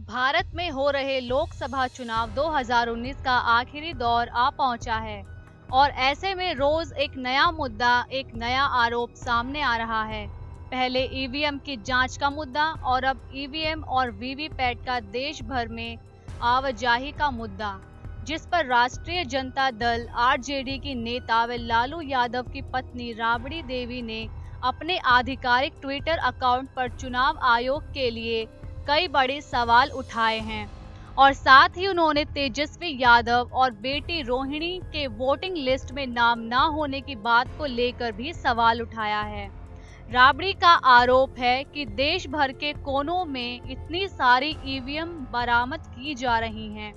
भारत में हो रहे लोकसभा चुनाव 2019 का आखिरी दौर आ पहुँचा है और ऐसे में रोज एक नया मुद्दा, एक नया आरोप सामने आ रहा है। पहले ईवीएम की जाँच का मुद्दा और अब ईवीएम और वीवीपैट का देश भर में आवाजाही का मुद्दा, जिस पर राष्ट्रीय जनता दल आरजेडी की नेता व लालू यादव की पत्नी राबड़ी देवी ने अपने आधिकारिक ट्विटर अकाउंट पर चुनाव आयोग के लिए कई बड़े सवाल उठाए हैं। और साथ ही उन्होंने तेजस्वी यादव और बेटी रोहिणी के वोटिंग लिस्ट में नाम ना होने की बात को लेकर भी सवाल उठाया है। राबड़ी का आरोप है कि देश भर के कोनों में इतनी सारी ईवीएम बरामद की जा रही हैं।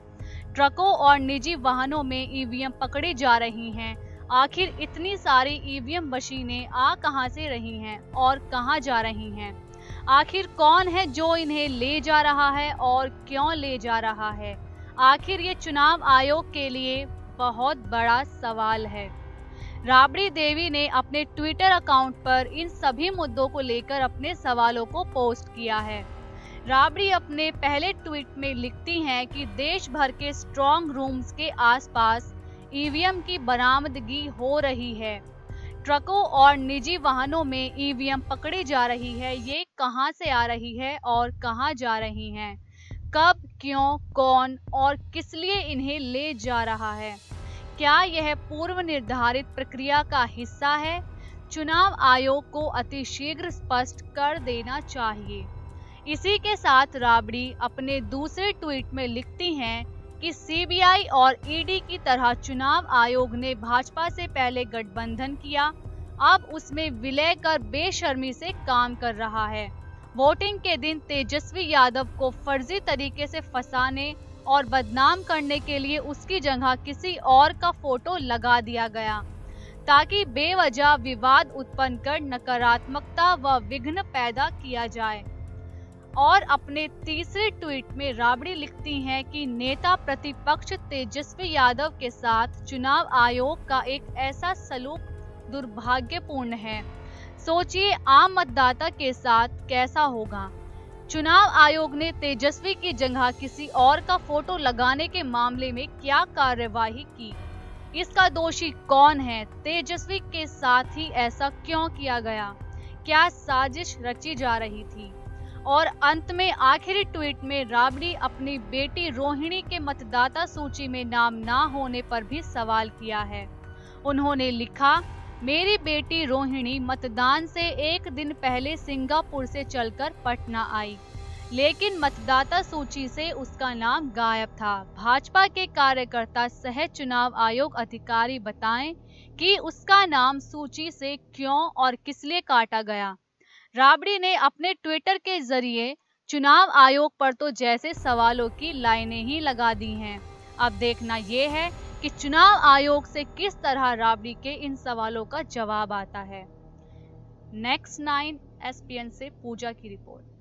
ट्रकों और निजी वाहनों में ईवीएम पकड़ी जा रही हैं। आखिर इतनी सारी ईवीएम मशीनें आ कहाँ से रही हैं और कहाँ जा रही हैं? आखिर कौन है जो इन्हें ले जा रहा है और क्यों ले जा रहा है? आखिर ये चुनाव आयोग के लिए बहुत बड़ा सवाल है। राबड़ी देवी ने अपने ट्विटर अकाउंट पर इन सभी मुद्दों को लेकर अपने सवालों को पोस्ट किया है। राबड़ी अपने पहले ट्वीट में लिखती हैं कि देश भर के स्ट्रॉन्ग रूम्स के आसपास ईवीएम की बरामदगी हो रही है। ट्रकों और निजी वाहनों में ईवीएम पकड़ी जा रही है। ये कहाँ से आ रही है और कहाँ जा रही हैं? कब, क्यों, कौन और किस लिए इन्हें ले जा रहा है? क्या यह पूर्व निर्धारित प्रक्रिया का हिस्सा है? चुनाव आयोग को अतिशीघ्र स्पष्ट कर देना चाहिए। इसी के साथ राबड़ी अपने दूसरे ट्वीट में लिखती हैं कि सीबीआई और ईडी की तरह चुनाव आयोग ने भाजपा से पहले गठबंधन किया। अब उसमें विलय कर बेशर्मी से काम कर रहा है। वोटिंग के दिन तेजस्वी यादव को फर्जी तरीके से फंसाने और बदनाम करने के लिए उसकी जगह किसी और का फ़ोटो लगा दिया गया, ताकि बेवजह विवाद उत्पन्न कर नकारात्मकता व विघ्न पैदा किया जाए। और अपने तीसरे ट्वीट में राबड़ी लिखती हैं कि नेता प्रतिपक्ष तेजस्वी यादव के साथ चुनाव आयोग का एक ऐसा सलूक दुर्भाग्यपूर्ण है। सोचिए आम मतदाता के साथ कैसा होगा। चुनाव आयोग ने तेजस्वी की जगह किसी और का फ़ोटो लगाने के मामले में क्या कार्यवाही की? इसका दोषी कौन है? तेजस्वी के साथ ही ऐसा क्यों किया गया? क्या साजिश रची जा रही थी? और अंत में आखिरी ट्वीट में राबड़ी अपनी बेटी रोहिणी के मतदाता सूची में नाम ना होने पर भी सवाल किया है। उन्होंने लिखा, मेरी बेटी रोहिणी मतदान से एक दिन पहले सिंगापुर से चलकर पटना आई, लेकिन मतदाता सूची से उसका नाम गायब था। भाजपा के कार्यकर्ता सह चुनाव आयोग अधिकारी बताएँ कि उसका नाम सूची से क्यों और किस लिए काटा गया। राबड़ी ने अपने ट्विटर के ज़रिए चुनाव आयोग पर तो जैसे सवालों की लाइनें ही लगा दी हैं। अब देखना ये है कि चुनाव आयोग से किस तरह राबड़ी के इन सवालों का जवाब आता है। नेक्स्ट नाइन एसपीएन से पूजा की रिपोर्ट।